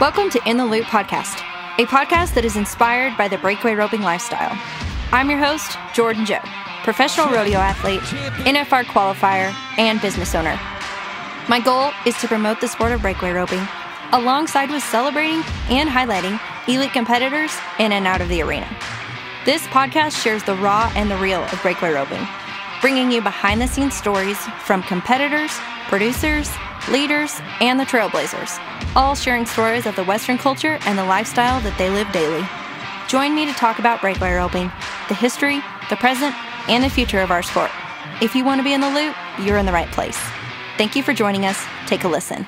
Welcome to In the Loop Podcast, a podcast that is inspired by the breakaway roping lifestyle. I'm your host, Jordan Jo, professional rodeo athlete, NFR qualifier, and business owner. My goal is to promote the sport of breakaway roping alongside with celebrating and highlighting elite competitors in and out of the arena. This podcast shares the raw and the real of breakaway roping, bringing you behind the scenes stories from competitors, producers, leaders, and the trailblazers, all sharing stories of the Western culture and the lifestyle that they live daily. Join me to talk about breakaway roping, the history, the present, and the future of our sport. If you want to be in the loop, you're in the right place. Thank you for joining us. Take a listen.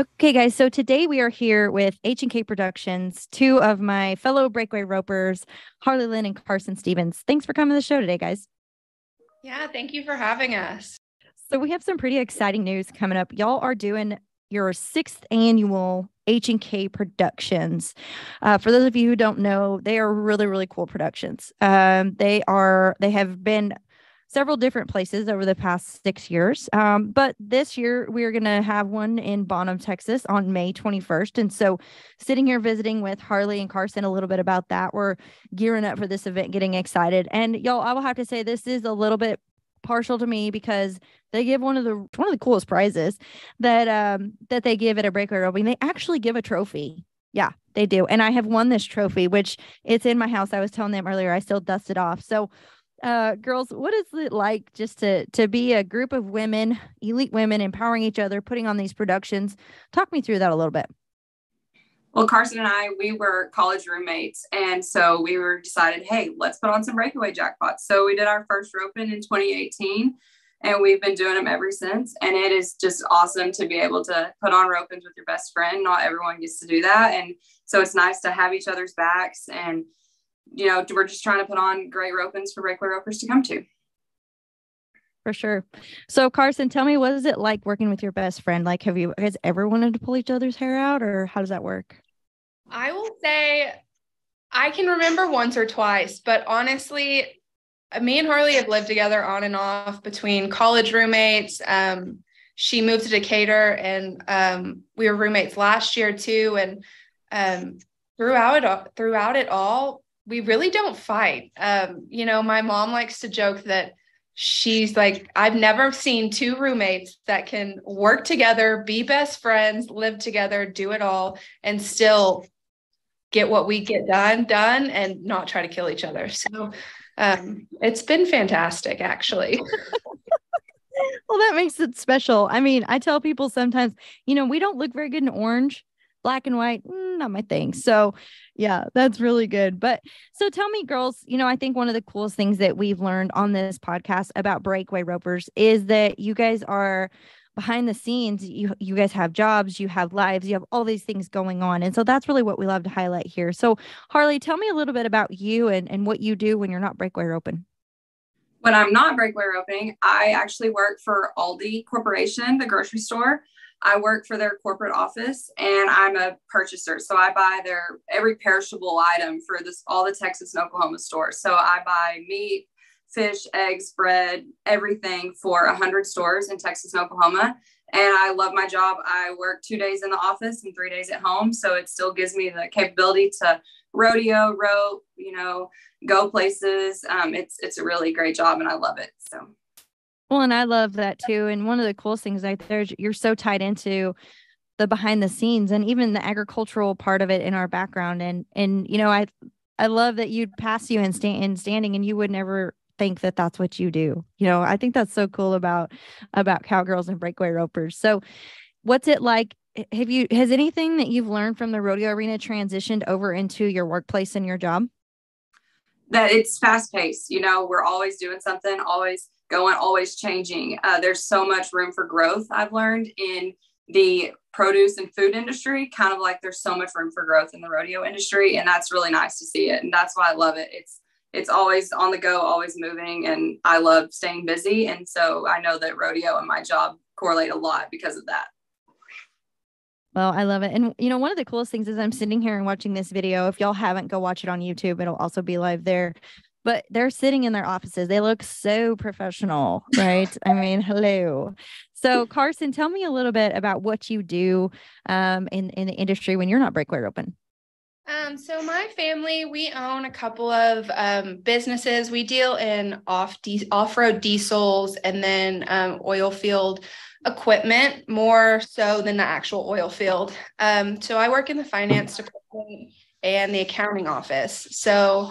Okay, guys. So today we are here with H and K Productions, two of my fellow breakaway ropers, Harley Lyn and Karson Stevens. Thanks for coming to the show today, guys. Yeah, thank you for having us. So we have some pretty exciting news coming up. Y'all are doing your sixth annual H and K Productions. Uh, for those of you who don't know, they are really, really cool productions. Um, they are they have been several different places over the past six years. Um, but this year, we're going to have one in Bonham, Texas on May 21st. And so, sitting here visiting with Harley and Karson a little bit about that, we're gearing up for this event, getting excited. And y'all, I will have to say, this is a little bit partial to me because they give one of the one of the coolest prizes that um that they give at a breakaway roping. They actually give a trophy. Yeah, they do. And I have won this trophy, which it's in my house. I was telling them earlier, I still dust it off. So uh, girls, what is it like just to to be a group of women, elite women, empowering each other, putting on these productions? Talk me through that a little bit. Well, Karson and I, we were college roommates, and so we were decided, hey, let's put on some breakaway jackpots. So we did our first roping in 2018, and we've been doing them ever since. And it is just awesome to be able to put on ropings with your best friend. Not everyone gets to do that, and so it's nice to have each other's backs and you know, we're just trying to put on great ropings for breakaway ropers to come to. For sure. So Karson, tell me, what is it like working with your best friend? Like, have you guys ever wanted to pull each other's hair out or how does that work? I will say I can remember once or twice, but honestly, me and Harley have lived together on and off between college roommates. Um, she moved to Decatur and um, we were roommates last year too. And um, throughout it, throughout it all, we really don't fight. Um, you know, my mom likes to joke that she's like, I've never seen two roommates that can work together, be best friends, live together, do it all, and still get what we get done done and not try to kill each other. So um, it's been fantastic, actually. well, that makes it special. I mean, I tell people sometimes, you know, we don't look very good in orange, black and white, mm, not my thing. So, yeah, that's really good. But so tell me, girls, you know, I think one of the coolest things that we've learned on this podcast about breakaway ropers is that you guys are behind the scenes. You you guys have jobs you have lives you have all these things going on. And so that's really what we love to highlight here. So harley tell me a little bit about you and, and what you do when you're not breakaway roping. When i'm not breakaway roping i actually work for aldi corporation the grocery store I work for their corporate office and I'm a purchaser. So I buy their every perishable item for this all the Texas and Oklahoma stores. So I buy meat, fish, eggs, bread, everything for hundred stores in Texas and Oklahoma. And I love my job. I work two days in the office and three days at home. So it still gives me the capability to rodeo, rope, you know, go places. Um, it's it's a really great job and I love it. So well, and I love that too. And one of the coolest things right there is you're so tied into the behind the scenes and even the agricultural part of it in our background. And and you know, I I love that you'd pass you in, stand, in standing and you would never think that that's what you do. You know, I think that's so cool about about cowgirls and breakaway ropers. So, what's it like? Have you has anything that you've learned from the rodeo arena transitioned over into your workplace and your job? That it's fast paced. You know, we're always doing something, always going, always changing. Uh, there's so much room for growth, I've learned in the produce and food industry, kind of like there's so much room for growth in the rodeo industry. And that's really nice to see it. And that's why I love it. It's it's always on the go, always moving. And I love staying busy. And so I know that rodeo and my job correlate a lot because of that. Well, I love it. And you know, one of the coolest things is I'm sitting here and watching this video. If y'all haven't, go watch it on YouTube. It'll also be live there. But they're sitting in their offices. They look so professional, right? I mean, hello. So, Karson, tell me a little bit about what you do um, in in the industry when you're not breakaway roping. Um, so my family, we own a couple of um, businesses. We deal in off de- off-road diesels and then um, oil field equipment more so than the actual oil field. Um, so I work in the finance department and the accounting office. So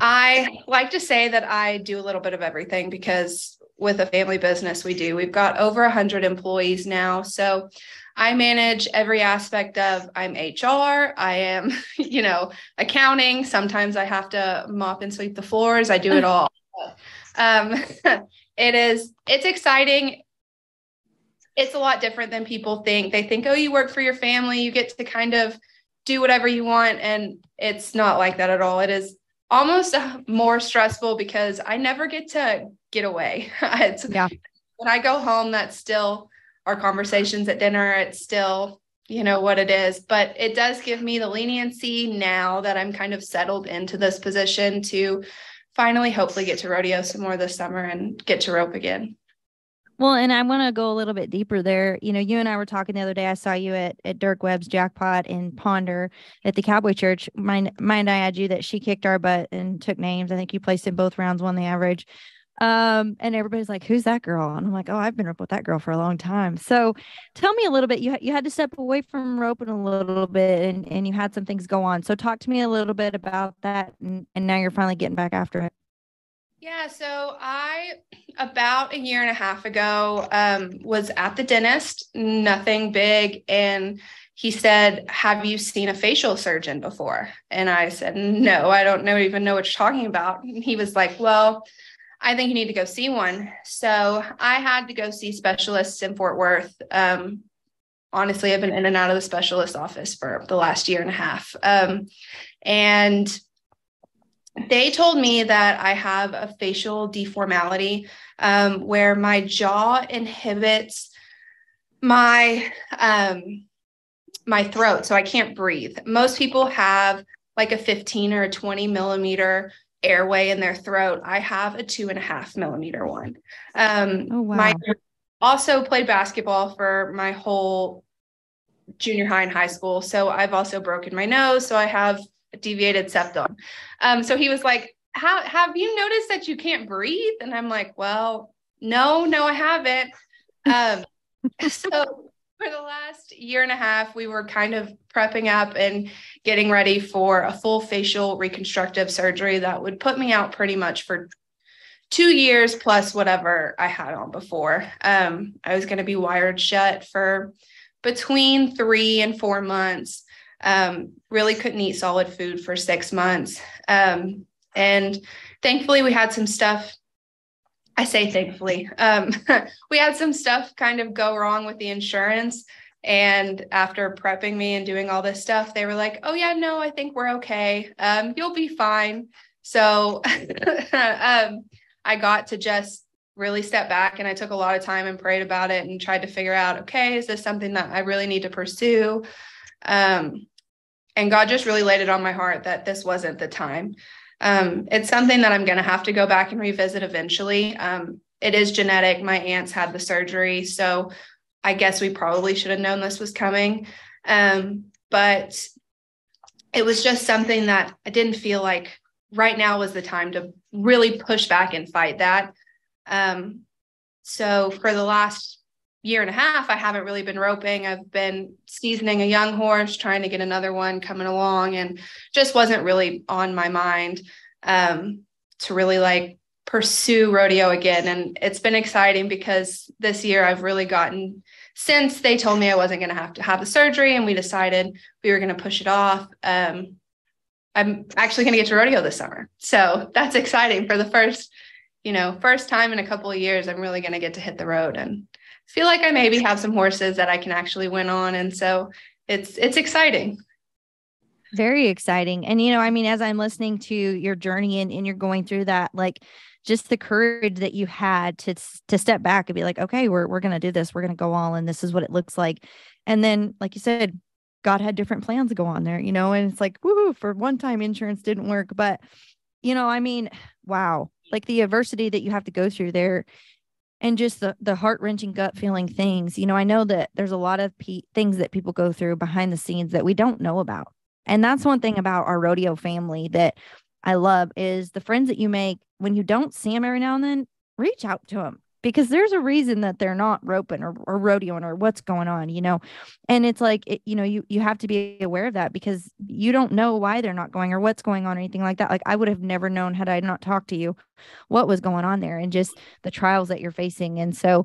I like to say that I do a little bit of everything because with a family business, we do. We've got over 100 employees now. So I manage every aspect of I'm HR, I am, you know, accounting. Sometimes I have to mop and sweep the floors. I do it all. Um, it is, it's exciting. It's a lot different than people think. They think, oh, you work for your family, you get to kind of do whatever you want. And it's not like that at all. It is almost uh, more stressful because I never get to get away. yeah. When I go home, that's still our conversations at dinner, it's still, you know, what it is. But it does give me the leniency now that I'm kind of settled into this position to finally hopefully get to rodeo some more this summer and get to rope again. Well, and I want to go a little bit deeper there. You know, you and I were talking the other day. I saw you at, at Dirk Webb's Jackpot in Ponder at the Cowboy Church. Mind, mind I had you that she kicked our butt and took names. I think you placed in both rounds, won the average. Um, and everybody's like, "Who's that girl?" And I'm like, "Oh, I've been up with that girl for a long time." So, tell me a little bit. You you had to step away from roping a little bit, and and you had some things go on. So, talk to me a little bit about that, and and now you're finally getting back after it. Yeah, so I about a year and a half ago um, was at the dentist, nothing big, and he said, "Have you seen a facial surgeon before?" And I said, "No, I don't know even know what you're talking about." And he was like, "Well." I think you need to go see one. So I had to go see specialists in Fort Worth. Um, honestly, I've been in and out of the specialist office for the last year and a half. Um, and they told me that I have a facial deformality um, where my jaw inhibits my um, my throat, so I can't breathe. Most people have like a 15 or a 20 millimeter airway in their throat. I have a two and a half millimeter one. Um, oh, wow. My also played basketball for my whole junior high and high school. So I've also broken my nose. So I have deviated septum. Um, so he was like, How have you noticed that you can't breathe? And I'm like, Well, no, no, I haven't. Um, so for the last year and a half, we were kind of prepping up and getting ready for a full facial reconstructive surgery that would put me out pretty much for two years plus whatever I had on before. Um, I was going to be wired shut for between three and four months. Um, really couldn't eat solid food for six months. Um, and thankfully, we had some stuff I say thankfully. Um, we had some stuff kind of go wrong with the insurance. And after prepping me and doing all this stuff, they were like, oh, yeah, no, I think we're okay. Um, you'll be fine. So um, I got to just really step back and I took a lot of time and prayed about it and tried to figure out, okay, is this something that I really need to pursue? Um, and God just really laid it on my heart that this wasn't the time. Um, it's something that I'm going to have to go back and revisit eventually. Um, it is genetic. My aunts had the surgery. So I guess we probably should have known this was coming. Um, but it was just something that I didn't feel like right now was the time to really push back and fight that. Um, so for the last year and a half, I haven't really been roping. I've been seasoning a young horse, trying to get another one coming along, and just wasn't really on my mind um, to really like pursue rodeo again. And it's been exciting because this year I've really gotten since they told me I wasn't going to have to have the surgery and we decided we were going to push it off. Um, I'm actually going to get to rodeo this summer. So that's exciting for the first, you know, first time in a couple of years. I'm really going to get to hit the road and feel like I maybe have some horses that I can actually win on. And so it's it's exciting. Very exciting. And, you know, I mean, as I'm listening to your journey and, and you're going through that, like just the courage that you had to to step back and be like, okay, we're we're gonna do this. We're gonna go all and this is what it looks like. And then, like you said, God had different plans to go on there, you know, and it's like, woohoo, for one time insurance didn't work. But, you know, I mean, wow, like the adversity that you have to go through there and just the, the heart wrenching gut feeling things. You know, I know that there's a lot of pe- things that people go through behind the scenes that we don't know about. And that's one thing about our rodeo family that I love is the friends that you make when you don't see them every now and then, reach out to them because there's a reason that they're not roping or, or rodeoing or what's going on, you know. And it's like it, you know, you you have to be aware of that because you don't know why they're not going or what's going on or anything like that. Like I would have never known had I not talked to you what was going on there and just the trials that you're facing. And so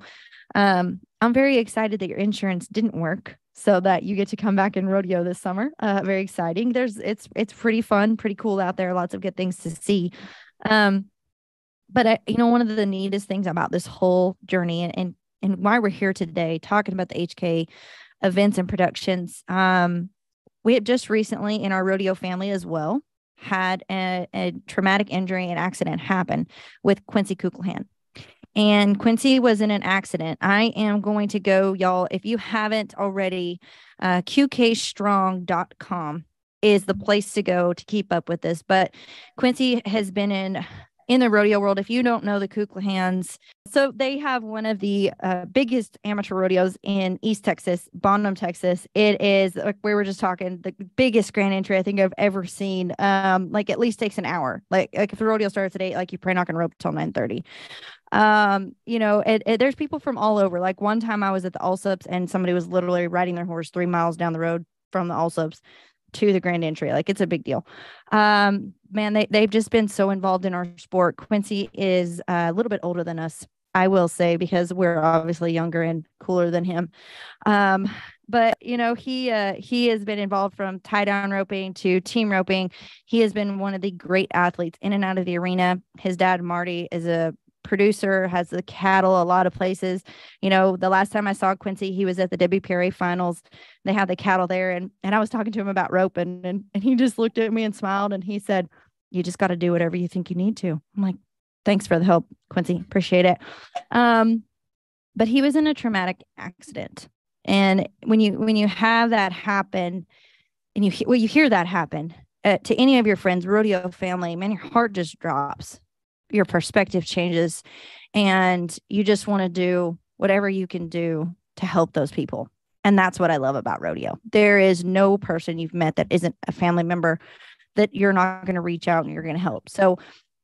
um I'm very excited that your insurance didn't work so that you get to come back and rodeo this summer. Uh, very exciting. There's it's it's pretty fun, pretty cool out there. Lots of good things to see. Um, but I, you know, one of the neatest things about this whole journey and and, and why we're here today talking about the HK events and productions. Um, we have just recently in our rodeo family as well had a, a traumatic injury and accident happen with Quincy Kueckelhan and Quincy was in an accident. I am going to go, y'all. If you haven't already, uh, qkstrong.com is the place to go to keep up with this. But Quincy has been in in the rodeo world. If you don't know the Kueckelhans, so they have one of the uh, biggest amateur rodeos in East Texas, Bonham, Texas. It is like we were just talking, the biggest grand entry I think I've ever seen. Um, like at least takes an hour. Like like if the rodeo starts at eight, like you're probably not gonna rope till nine thirty um you know it, it, there's people from all over like one time i was at the allsups and somebody was literally riding their horse three miles down the road from the allsups to the grand entry. Like it's a big deal. Um man they, they've just been so involved in our sport. Quincy is a little bit older than us i will say because we're obviously younger and cooler than him. Um but you know he uh he has been involved from tie down roping to team roping. He has been one of the great athletes in and out of the arena. His dad marty is a producer, has the cattle a lot of places. You know, the last time I saw Quincy, he was at the WPRA finals. They had the cattle there. And and I was talking to him about rope and and, and he just looked at me and smiled and he said, You just got to do whatever you think you need to. I'm like, thanks for the help, Quincy. Appreciate it. Um, but he was in a traumatic accident. And when you when you have that happen and you well, you hear that happen uh, to any of your friends, rodeo family, man, your heart just drops your perspective changes and you just want to do whatever you can do to help those people. And that's what I love about rodeo. There is no person you've met that isn't a family member that you're not going to reach out and you're going to help. So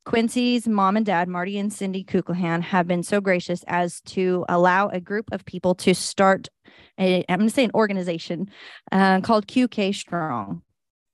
Quincy's mom and dad, Marty and Cindy Kueckelhan, have been so gracious as to allow a group of people to start a, I'm going to say an organization uh, called QK Strong.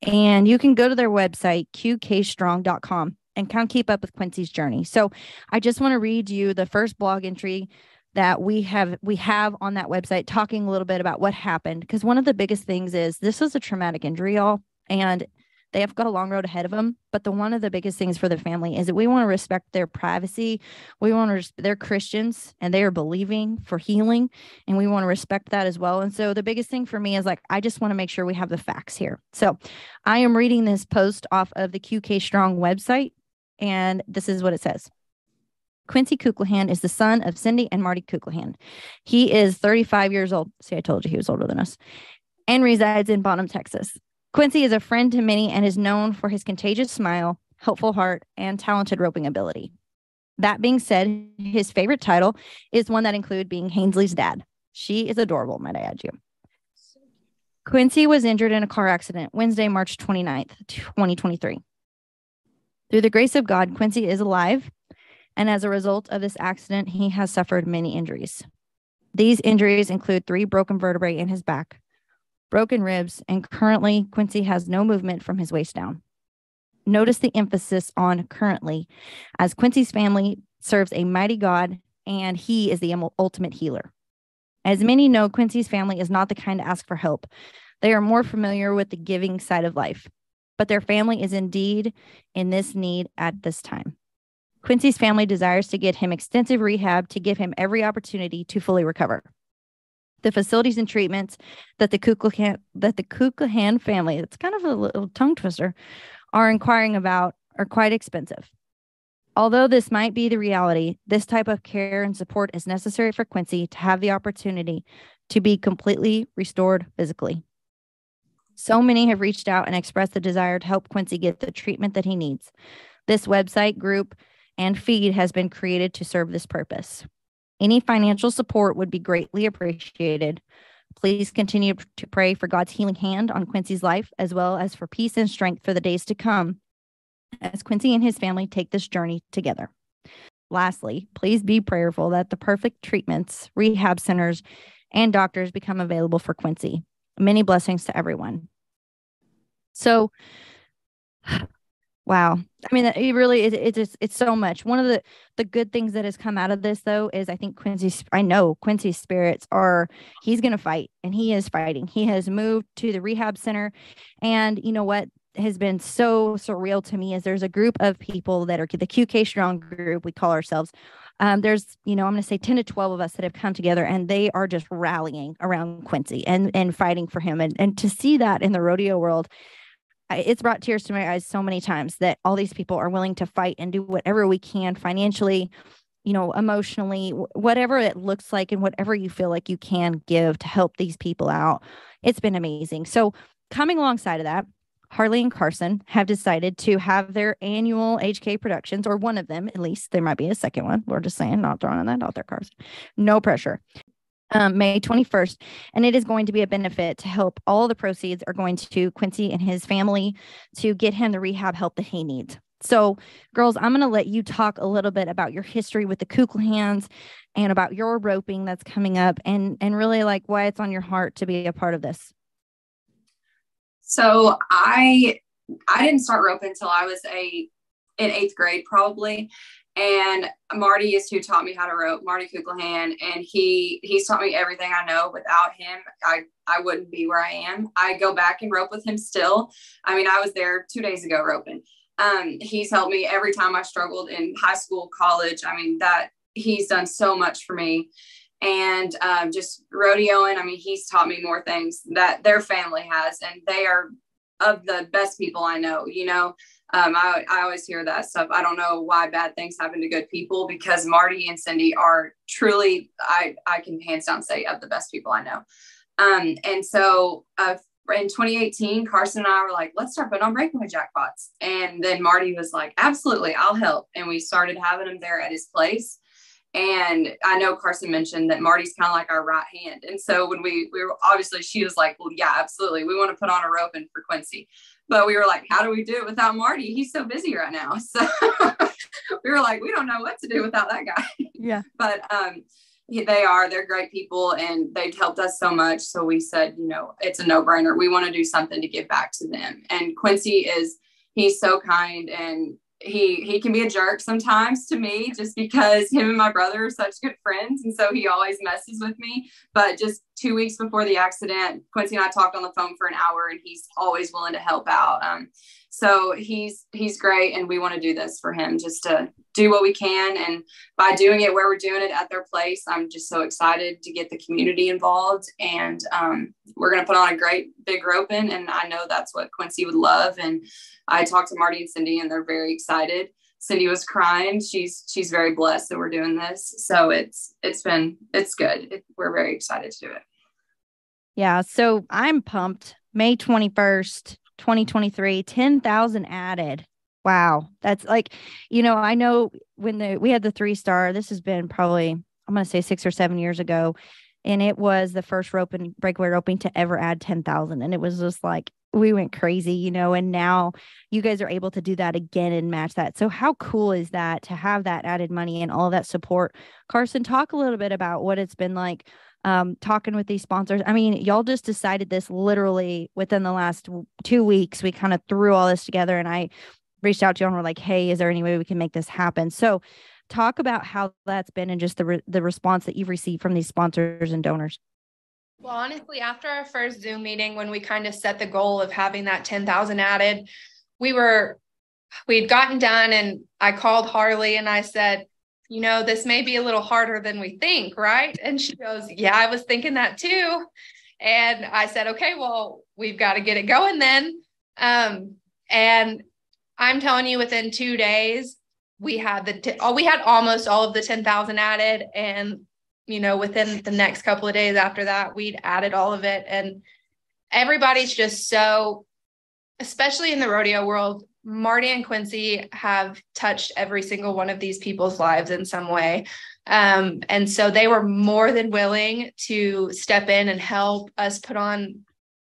And you can go to their website, qkstrong.com and kind of keep up with Quincy's journey. So I just want to read you the first blog entry that we have we have on that website talking a little bit about what happened because one of the biggest things is this was a traumatic injury y'all and they have got a long road ahead of them but the one of the biggest things for the family is that we want to respect their privacy. We want to they're christians and they are believing for healing and we want to respect that as well. And so the biggest thing for me is like i just want to make sure we have the facts here. So i am reading this post off of the qk strong website and this is what it says. Quincy Kueckelhan is the son of Cindy and Marty Kueckelhan. He is 35 years old. See, I told you he was older than us and resides in Bonham, Texas. Quincy is a friend to many and is known for his contagious smile, helpful heart, and talented roping ability. That being said, his favorite title is one that includes being Hainsley's dad. She is adorable, might I add you. Quincy was injured in a car accident Wednesday, March 29th, 2023. Through the grace of God, Quincy is alive, and as a result of this accident, he has suffered many injuries. These injuries include three broken vertebrae in his back, broken ribs, and currently, Quincy has no movement from his waist down. Notice the emphasis on currently, as Quincy's family serves a mighty God and he is the ultimate healer. As many know, Quincy's family is not the kind to ask for help. They are more familiar with the giving side of life but their family is indeed in this need at this time. Quincy's family desires to get him extensive rehab to give him every opportunity to fully recover. The facilities and treatments that the Kueckelhan, that the family, it's kind of a little tongue twister, are inquiring about are quite expensive. Although this might be the reality, this type of care and support is necessary for Quincy to have the opportunity to be completely restored physically. So many have reached out and expressed the desire to help Quincy get the treatment that he needs. This website, group, and feed has been created to serve this purpose. Any financial support would be greatly appreciated. Please continue to pray for God's healing hand on Quincy's life, as well as for peace and strength for the days to come as Quincy and his family take this journey together. Lastly, please be prayerful that the perfect treatments, rehab centers, and doctors become available for Quincy. Many blessings to everyone. So, wow. I mean, it really is. It's, it's, it's so much. One of the, the good things that has come out of this, though, is I think Quincy's, I know Quincy's spirits are, he's going to fight and he is fighting. He has moved to the rehab center. And you know what? Has been so surreal to me is there's a group of people that are the QK Strong group, we call ourselves. Um, there's, you know, I'm going to say 10 to 12 of us that have come together and they are just rallying around Quincy and, and fighting for him. And, and to see that in the rodeo world, it's brought tears to my eyes so many times that all these people are willing to fight and do whatever we can financially, you know, emotionally, whatever it looks like, and whatever you feel like you can give to help these people out. It's been amazing. So, coming alongside of that, Harley and Karson have decided to have their annual HK Productions, or one of them at least. There might be a second one. We're just saying, not throwing that out there, Karson. No pressure. Um, May 21st, and it is going to be a benefit to help. All the proceeds are going to Quincy and his family to get him the rehab help that he needs. So, girls, I'm going to let you talk a little bit about your history with the Kueckelhans and about your roping that's coming up, and and really like why it's on your heart to be a part of this. So I I didn't start roping until I was a in eighth grade probably. And Marty is who taught me how to rope, Marty Kueckelhan, and he he's taught me everything I know. Without him, I I wouldn't be where I am. I go back and rope with him still. I mean, I was there two days ago roping. Um, he's helped me every time I struggled in high school, college. I mean, that he's done so much for me and um, just rodeoing. I mean, he's taught me more things that their family has, and they are of the best people I know. You know, um, I, I always hear that stuff. I don't know why bad things happen to good people because Marty and Cindy are truly, I, I can hands down say, of the best people I know. Um, and so uh, in 2018, Karson and I were like, let's start putting on breaking breakaway jackpots. And then Marty was like, absolutely, I'll help. And we started having them there at his place. And I know Karson mentioned that Marty's kind of like our right hand. And so when we, we were obviously, she was like, well, yeah, absolutely. We want to put on a rope and for Quincy. But we were like, how do we do it without Marty? He's so busy right now. So we were like, we don't know what to do without that guy. Yeah. but um, they are, they're great people and they've helped us so much. So we said, you know, it's a no brainer. We want to do something to give back to them. And Quincy is, he's so kind and he he can be a jerk sometimes to me just because him and my brother are such good friends and so he always messes with me. But just two weeks before the accident quincy and i talked on the phone for an hour and he's always willing to help out. Um, so he's he's great and we want to do this for him just to do what we can. And by doing it where we're doing it at their place i'm just so excited to get the community involved. And um, we're going to put on a great big roping and i know that's what quincy would love. And i talked to marty and cindy and they're very excited. Cindy was crying. She's she's very blessed that we're doing this. So it's it's been it's good. It, we're very excited to do it. Yeah so i'm pumped. May 21st 2023, 10,000 added. Wow. That's like, you know, I know when the we had the three star, this has been probably, I'm going to say six or seven years ago. And it was the first rope and breakaway roping to ever add 10,000. And it was just like, we went crazy, you know, and now you guys are able to do that again and match that. So, how cool is that to have that added money and all that support? Karson, talk a little bit about what it's been like um, talking with these sponsors. I mean, y'all just decided this literally within the last two weeks. We kind of threw all this together and I reached out to you and were like, hey, is there any way we can make this happen? So, talk about how that's been and just the, re- the response that you've received from these sponsors and donors. Well, honestly, after our first Zoom meeting, when we kind of set the goal of having that 10,000 added, we were, we'd gotten done and I called Harley and I said, you know, this may be a little harder than we think, right? And she goes, Yeah, I was thinking that too. And I said, Okay, well, we've got to get it going then. Um, and I'm telling you, within two days, we had the t- we had almost all of the 10,000 added. And, you know, within the next couple of days after that, we'd added all of it. And everybody's just so, especially in the rodeo world, Marty and Quincy have touched every single one of these people's lives in some way. Um, and so they were more than willing to step in and help us put on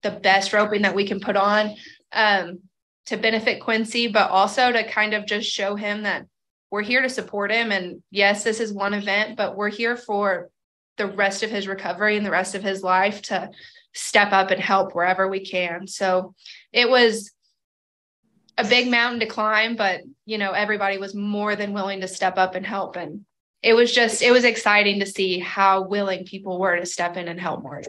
the best roping that we can put on um, to benefit Quincy, but also to kind of just show him that we're here to support him. And yes, this is one event, but we're here for the rest of his recovery and the rest of his life to step up and help wherever we can. So it was a big mountain to climb, but you know, everybody was more than willing to step up and help. And it was just, it was exciting to see how willing people were to step in and help more.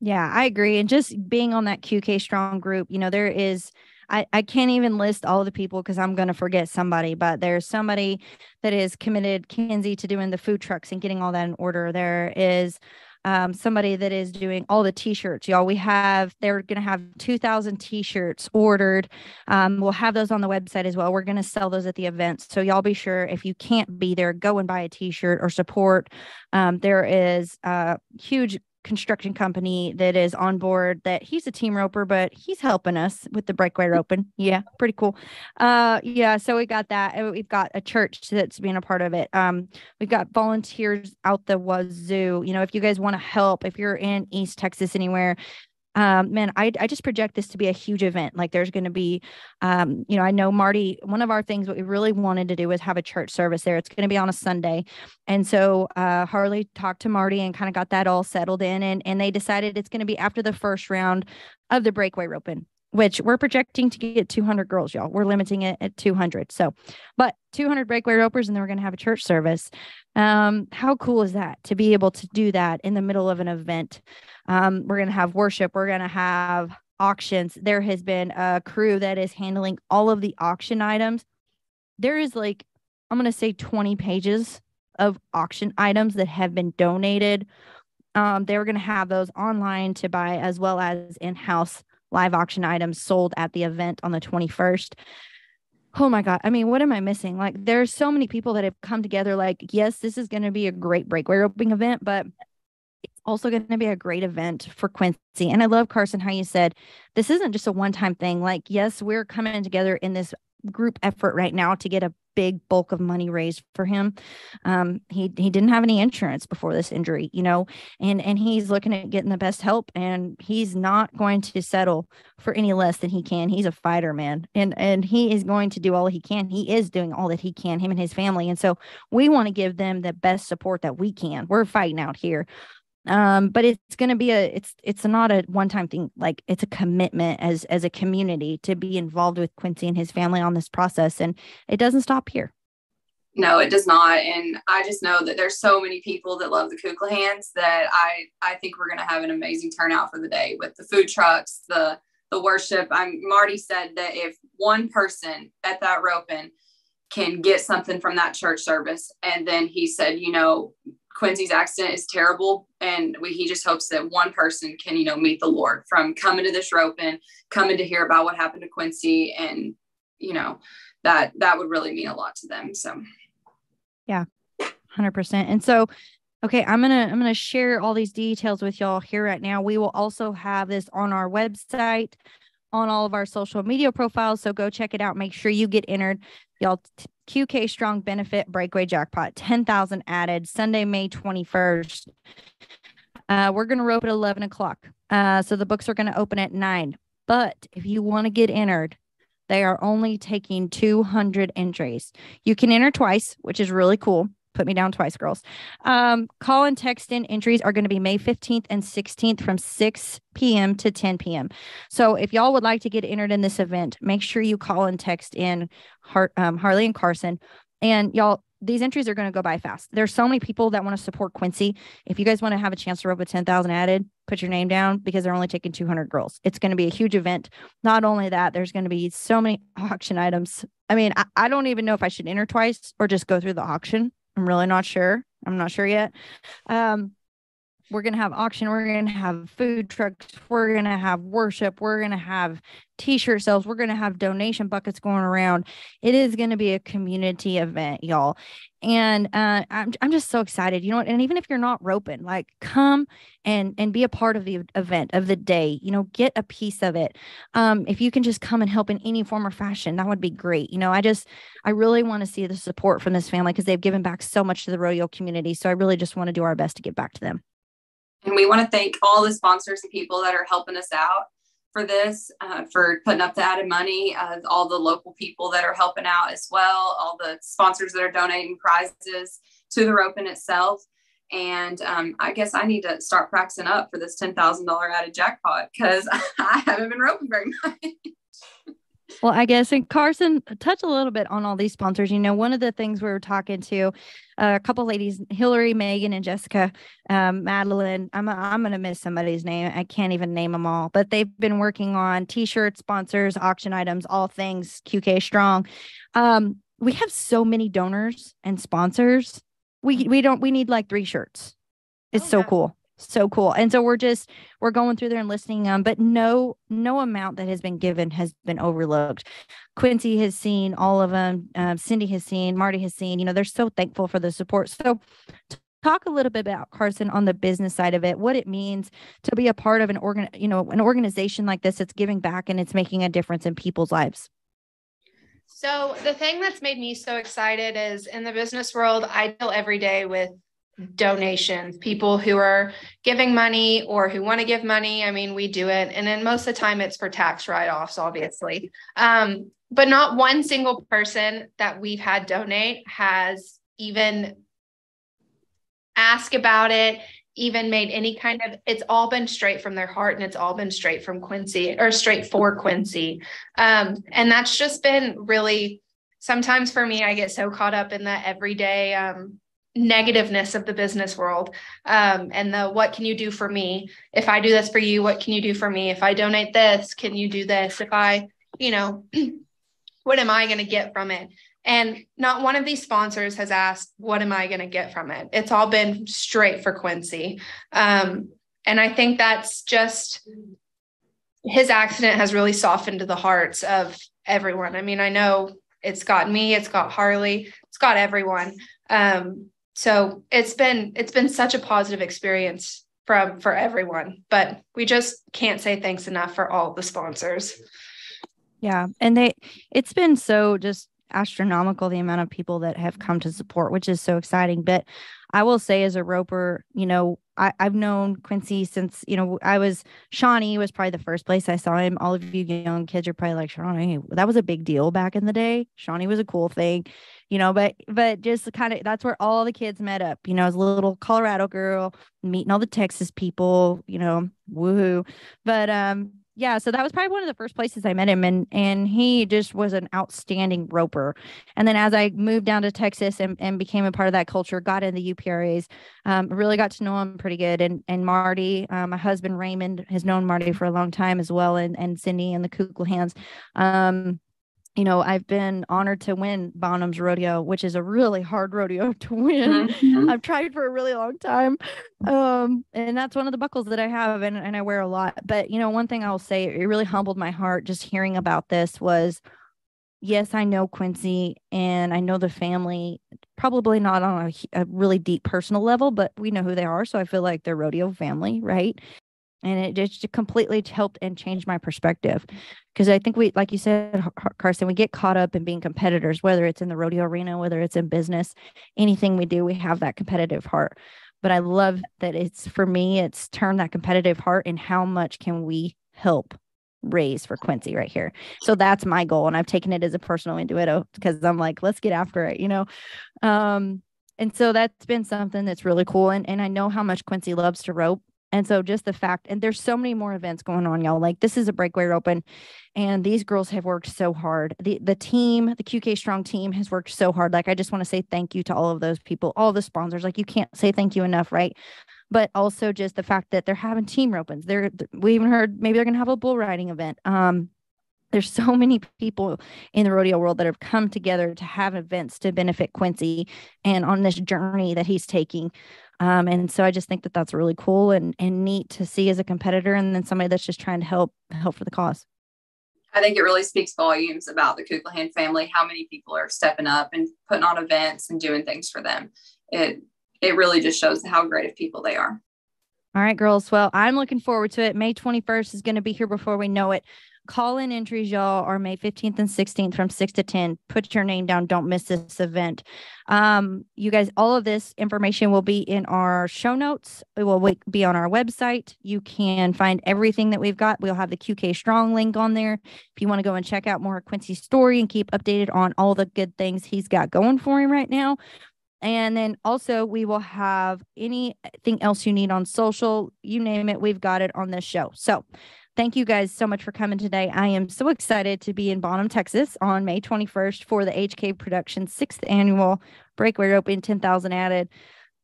Yeah, I agree. And just being on that QK strong group, you know, there is I, I can't even list all the people because I'm going to forget somebody, but there's somebody that is committed, Kenzie, to doing the food trucks and getting all that in order. There is um, somebody that is doing all the t-shirts y'all. We have they're going to have 2000 t-shirts ordered. Um, we'll have those on the website as well. We're going to sell those at the events so y'all be sure if you can't be there go and buy a t-shirt or support. Um, there is a huge construction company that is on board that he's a team roper, but he's helping us with the breakaway roping. Yeah, pretty cool. Uh yeah, so we got that. We've got a church that's being a part of it. Um, we've got volunteers out the wazoo. You know, if you guys want to help, if you're in East Texas anywhere, um, man, I, I just project this to be a huge event. Like there's going to be, um, you know, I know Marty, one of our things, what we really wanted to do was have a church service there. It's going to be on a Sunday. And so uh, Harley talked to Marty and kind of got that all settled in. And, and they decided it's going to be after the first round of the breakaway roping which we're projecting to get 200 girls, y'all. We're limiting it at 200. So, but 200 breakaway ropers, and then we're going to have a church service. Um, how cool is that to be able to do that in the middle of an event? Um, we're going to have worship. We're going to have auctions. There has been a crew that is handling all of the auction items. There is like, I'm going to say 20 pages of auction items that have been donated. Um, they're going to have those online to buy as well as in house live auction items sold at the event on the 21st. Oh my God. I mean, what am I missing? Like, there's so many people that have come together. Like, yes, this is going to be a great breakaway roping event, but it's also going to be a great event for Quincy. And I love Karson how you said this isn't just a one time thing. Like, yes, we're coming together in this group effort right now to get a big bulk of money raised for him. Um, he he didn't have any insurance before this injury, you know, and and he's looking at getting the best help, and he's not going to settle for any less than he can. He's a fighter, man, and and he is going to do all he can. He is doing all that he can, him and his family, and so we want to give them the best support that we can. We're fighting out here um but it's going to be a it's it's not a one time thing like it's a commitment as as a community to be involved with quincy and his family on this process and it doesn't stop here. No it does not and i just know that there's so many people that love the Kueckelhans that i i think we're going to have an amazing turnout for the day with the food trucks the the worship. I'm marty said that if one person at that roping can get something from that church service and then he said you know Quincy's accident is terrible, and we, he just hopes that one person can, you know, meet the Lord from coming to this roping, coming to hear about what happened to Quincy, and you know, that that would really mean a lot to them. So, yeah, hundred percent. And so, okay, I'm gonna I'm gonna share all these details with y'all here right now. We will also have this on our website on all of our social media profiles. So go check it out. Make sure you get entered. Y'all, QK Strong Benefit Breakaway Jackpot, 10,000 added Sunday, May 21st. Uh, we're going to rope at 11 o'clock. Uh, so the books are going to open at 9. But if you want to get entered, they are only taking 200 entries. You can enter twice, which is really cool. Put me down twice, girls. Um, call and text in entries are going to be May 15th and 16th from 6 p.m. to 10 p.m. So if y'all would like to get entered in this event, make sure you call and text in Har- um, Harley and Karson. And y'all, these entries are going to go by fast. There's so many people that want to support Quincy. If you guys want to have a chance to rope with 10,000 added, put your name down because they're only taking 200 girls. It's going to be a huge event. Not only that, there's going to be so many auction items. I mean, I, I don't even know if I should enter twice or just go through the auction. I'm really not sure. I'm not sure yet. Um, we're going to have auction we're going to have food trucks we're going to have worship we're going to have t-shirt sales we're going to have donation buckets going around. It is going to be a community event y'all. And uh, I'm, I'm just so excited you know and even if you're not roping like come and and be a part of the event of the day you know get a piece of it. Um, if you can just come and help in any form or fashion that would be great you know i just i really want to see the support from this family because they've given back so much to the rodeo community so i really just want to do our best to give back to them and we want to thank all the sponsors and people that are helping us out for this, uh, for putting up the added money, uh, all the local people that are helping out as well, all the sponsors that are donating prizes to the roping itself. And um, I guess I need to start practicing up for this $10,000 added jackpot because I haven't been roping very much. Well, I guess, and Karson, touch a little bit on all these sponsors. You know, one of the things we were talking to uh, a couple ladies, Hillary, Megan, and Jessica, um, Madeline. I'm, I'm going to miss somebody's name. I can't even name them all, but they've been working on t shirts, sponsors, auction items, all things QK Strong. Um, we have so many donors and sponsors. We, we don't, we need like three shirts. It's oh, so cool so cool. And so we're just we're going through there and listening them but no no amount that has been given has been overlooked. Quincy has seen all of them um, cindy has seen marty has seen you know they're so thankful for the support. So talk a little bit about karson on the business side of it what it means to be a part of an organ you know an organization like this that's giving back and it's making a difference in people's lives. So the thing that's made me so excited is in the business world i deal every day with donations, people who are giving money or who want to give money. I mean, we do it. And then most of the time it's for tax write offs, obviously. Um, but not one single person that we've had donate has even asked about it, even made any kind of, it's all been straight from their heart and it's all been straight from Quincy or straight for Quincy. Um, and that's just been really, sometimes for me, I get so caught up in the everyday, um, negativeness of the business world um, and the what can you do for me? If i do this for you what can you do for me? If i donate this can you do this? If i you know what am i going to get from it? And not one of these sponsors has asked what am i going to get from it? It's all been straight for quincy um, and i think that's just his accident has really softened the hearts of everyone. I mean i know it's got me it's got harley it's got everyone. Um, so it's been it's been such a positive experience from for everyone but we just can't say thanks enough for all the sponsors. Yeah and they it's been so just astronomical the amount of people that have come to support which is so exciting. But i will say as a roper you know I, have known Quincy since, you know, I was Shawnee was probably the first place I saw him. All of you young kids are probably like, Shawnee, that was a big deal back in the day. Shawnee was a cool thing you know, but but just kind of that's where all the kids met up, you know, as a little Colorado girl, meeting all the Texas people, you know, woohoo. But um yeah, so that was probably one of the first places I met him and and he just was an outstanding roper. And then as I moved down to Texas and, and became a part of that culture, got in the UPRAs, um, really got to know him pretty good. And and Marty, um, my husband Raymond has known Marty for a long time as well, and and Cindy and the Kueckelhans. Um, you know, I've been honored to win Bonham's Rodeo, which is a really hard rodeo to win. Mm-hmm. I've tried for a really long time. Um, and that's one of the buckles that I have and, and I wear a lot. But, you know, one thing I'll say, it really humbled my heart just hearing about this was yes, I know Quincy and I know the family, probably not on a, a really deep personal level, but we know who they are. So I feel like they're rodeo family, right? And it just completely helped and changed my perspective. Because i think we like you said karson we get caught up in being competitors whether it's in the rodeo arena whether it's in business anything we do we have that competitive heart. But i love that it's for me it's turned that competitive heart and how much can we help raise for quincy right here. So that's my goal and i've taken it as a personal intuito because i'm like let's get after it you know? Um and so that's been something that's really cool and, and i know how much quincy loves to rope And so just the fact, and there's so many more events going on, y'all. Like this is a breakaway open, and these girls have worked so hard. The the team, the QK Strong team has worked so hard. Like I just want to say thank you to all of those people, all the sponsors. Like you can't say thank you enough, right? But also just the fact that they're having team opens. They're we even heard maybe they're gonna have a bull riding event. Um, there's so many people in the rodeo world that have come together to have events to benefit Quincy and on this journey that he's taking. Um, and so I just think that that's really cool and, and neat to see as a competitor and then somebody that's just trying to help help for the cause. I think it really speaks volumes about the Kueckelhan family, how many people are stepping up and putting on events and doing things for them. It it really just shows how great of people they are. All right, girls. Well, I'm looking forward to it. May 21st is going to be here before we know it. Call in entries, y'all, are May 15th and 16th from 6 to 10. Put your name down. Don't miss this event. Um, you guys, all of this information will be in our show notes. It will be on our website. You can find everything that we've got. We'll have the QK Strong link on there. If you want to go and check out more Quincy's story and keep updated on all the good things he's got going for him right now. And then also, we will have anything else you need on social, you name it, we've got it on this show. So, Thank you guys so much for coming today. I am so excited to be in Bonham, Texas on May 21st for the HK Productions sixth annual Breakaway Open 10,000 added.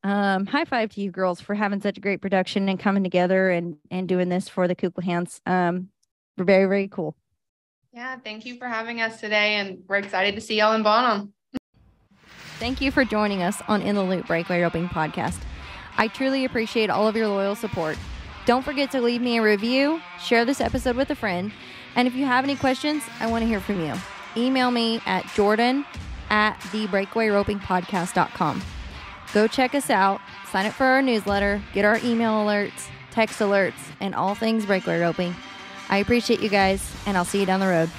Um, high five to you girls for having such a great production and coming together and and doing this for the Kueckelhans. Um, we're very very cool. Yeah, thank you for having us today, and we're excited to see y'all in Bonham. Thank you for joining us on In the Loop Breakaway Roping podcast. I truly appreciate all of your loyal support. Don't forget to leave me a review, share this episode with a friend, and if you have any questions, I want to hear from you. Email me at jordan at thebreakawayropingpodcast.com. Go check us out, sign up for our newsletter, get our email alerts, text alerts, and all things breakaway roping. I appreciate you guys, and I'll see you down the road.